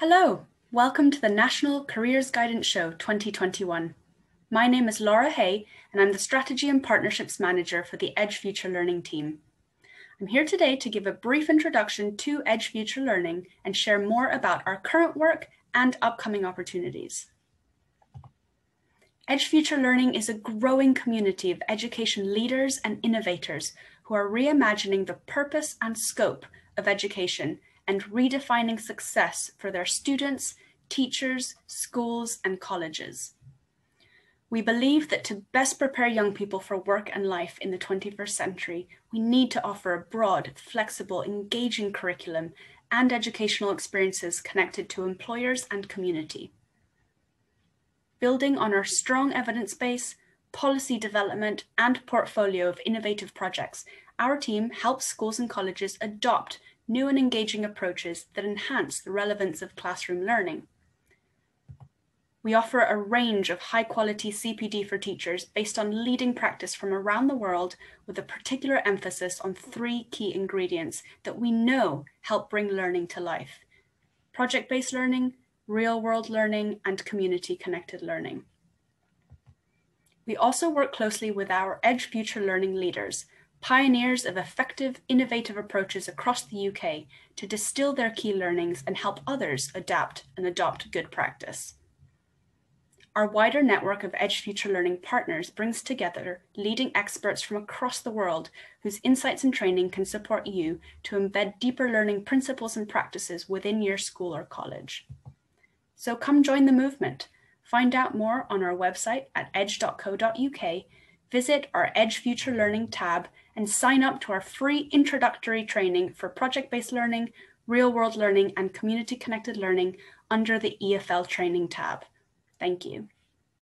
Hello, welcome to the National Careers Guidance Show 2021. My name is Laura Hay and I'm the Strategy and Partnerships Manager for the Edge Future Learning team. I'm here today to give a brief introduction to Edge Future Learning and share more about our current work and upcoming opportunities. Edge Future Learning is a growing community of education leaders and innovators who are reimagining the purpose and scope of education and redefining success for their students, teachers, schools, and colleges. We believe that to best prepare young people for work and life in the 21st century, we need to offer a broad, flexible, engaging curriculum and educational experiences connected to employers and community. Building on our strong evidence base, policy development, and portfolio of innovative projects, our team helps schools and colleges adopt new and engaging approaches that enhance the relevance of classroom learning. We offer a range of high quality CPD for teachers based on leading practice from around the world with a particular emphasis on three key ingredients that we know help bring learning to life. Project-based learning, real-world learning, and community-connected learning. We also work closely with our Edge Future Learning leaders, pioneers of effective, innovative approaches across the UK to distill their key learnings and help others adapt and adopt good practice. Our wider network of Edge Future Learning partners brings together leading experts from across the world whose insights and training can support you to embed deeper learning principles and practices within your school or college. So come join the movement. Find out more on our website at edge.co.uk, visit our Edge Future Learning tab, and sign up to our free introductory training for project-based learning, real-world learning, and community-connected learning under the EFL training tab. Thank you.